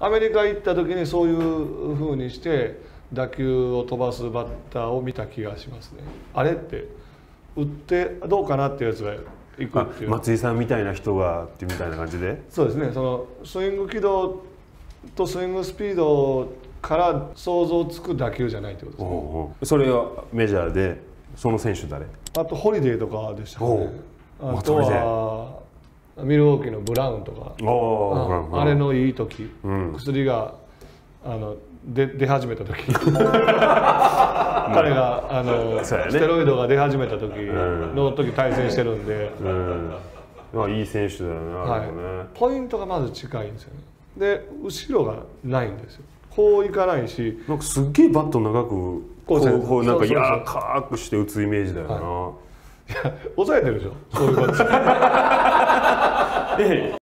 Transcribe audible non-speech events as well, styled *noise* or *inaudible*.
アメリカ行った時にそういうふうにして打球を飛ばすバッターを見た気がしますね。あれって打ってどうかなっていうやつが行くっていう。松井さんみたいな人がってみたいな感じで？そうですね。そのスイング軌道とスイングスピードから想像つく打球じゃないってことですね。おうおう。それはメジャーでその選手誰？あとホリデーとかでしたおね。う。あとはミルウォーキーのブラウンとか。ああれのいい時、うん。薬があの出出始めた時。*laughs* *laughs* 彼があの、ね。ステロイドが出始めた時の時対戦してるんで、うん。まあいい選手だよねあはいポイントがまず近いんですよね。で後ろがないんですよ。こういかないし。なんかすっげえバット長くこうこうなんか柔そうそうそう。らかくして打つイメージだよな、い。や抑えてるでしょ。そういうこと *laughs* ええ